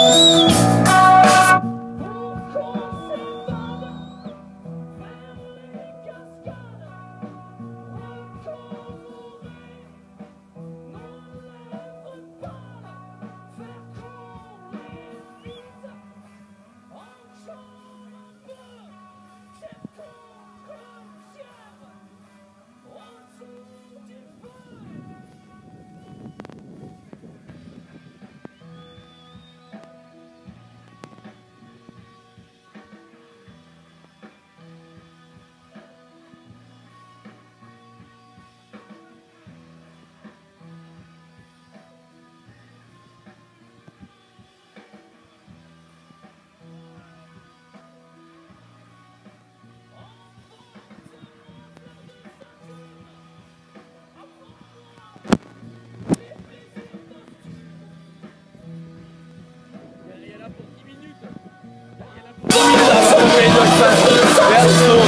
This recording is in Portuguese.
I'm so